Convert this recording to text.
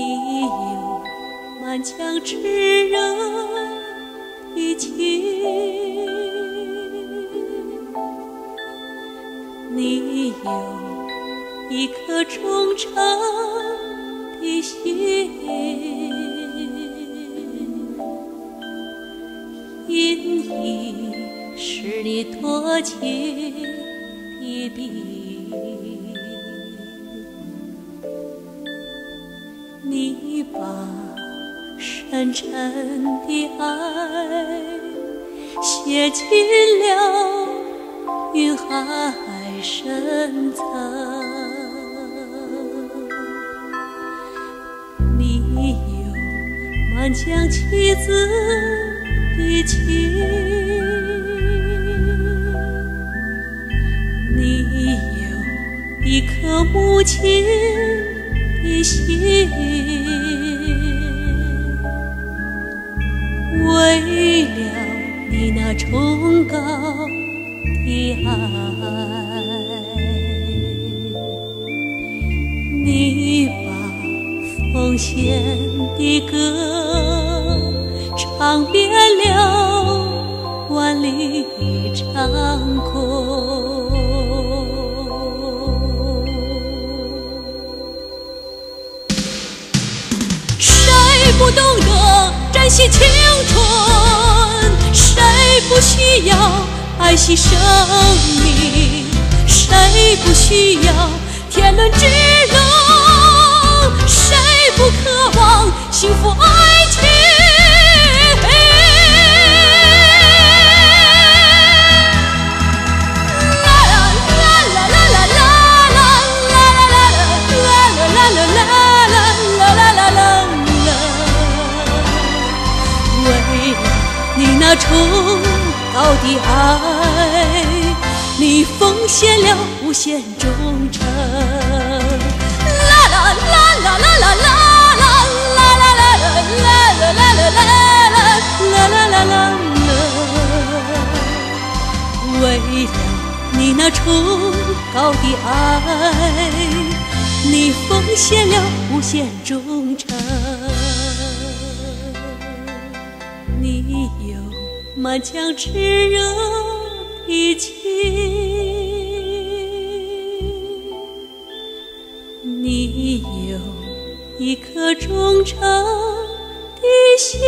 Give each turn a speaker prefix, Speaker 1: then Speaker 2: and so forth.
Speaker 1: 你有满腔炽热的情，你有一颗忠诚的心，因你是你多情的笔，把深沉的爱写进了云海深层，你有满腔妻子的情，你有一颗母亲的心，为了你那崇高的爱，你把奉献的歌唱遍了万里长空。懂得珍惜青春？谁不需要爱惜生命？谁不需要天伦之乐？谁不渴望幸福崇高的爱，你奉献了无限忠诚。啦啦啦啦啦啦啦啦啦啦啦啦啦啦啦啦啦啦啦！为了你那崇高的爱，你奉献了无限忠诚。你有满腔炽热的情，你有一颗忠诚的心。